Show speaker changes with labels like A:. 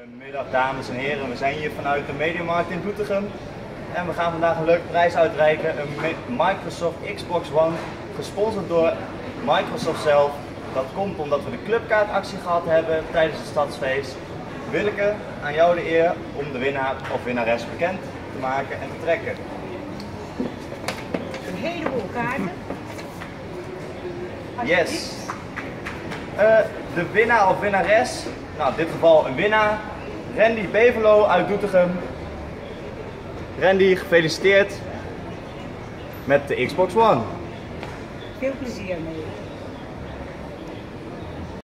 A: Goedemiddag dames en heren, we zijn hier vanuit de Mediamarkt in Doetinchem en we gaan vandaag een leuke prijs uitreiken, een Microsoft Xbox One, gesponsord door Microsoft zelf. Dat komt omdat we de clubkaartactie gehad hebben tijdens het stadsfeest. Willeke, aan jou de eer om de winnaar of winnares bekend te maken en te trekken.
B: Een heleboel kaarten.
A: Yes. Uh, de winnaar of winnares, nou in dit geval een winnaar, Randy Bevelo uit Doetinchem. Randy, gefeliciteerd met de Xbox One.
B: Veel plezier mee.